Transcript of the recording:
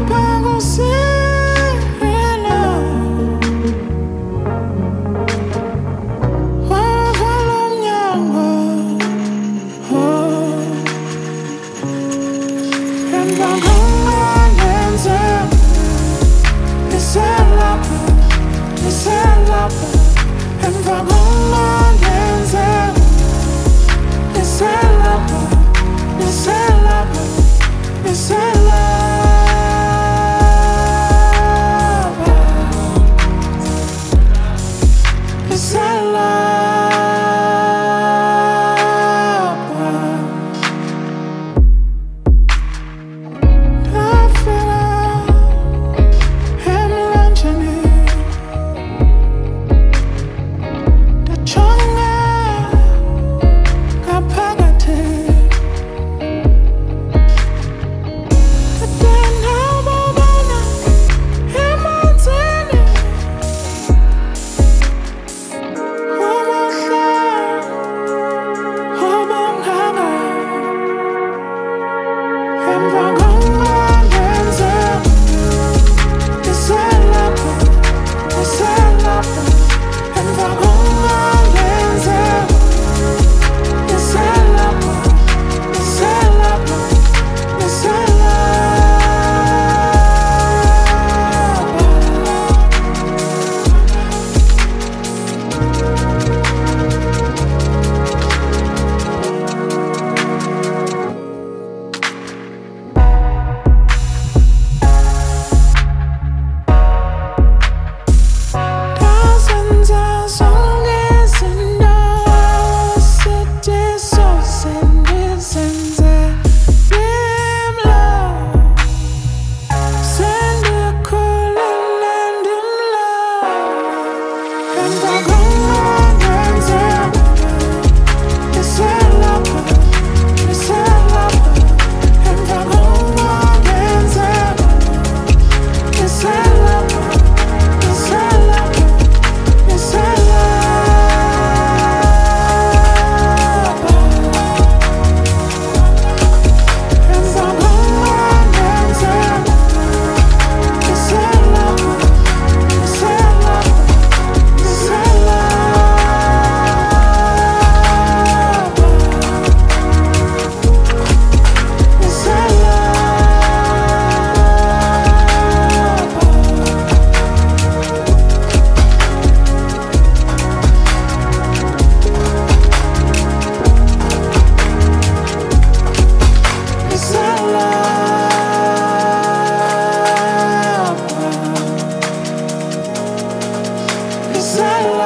apagam-se. Cause I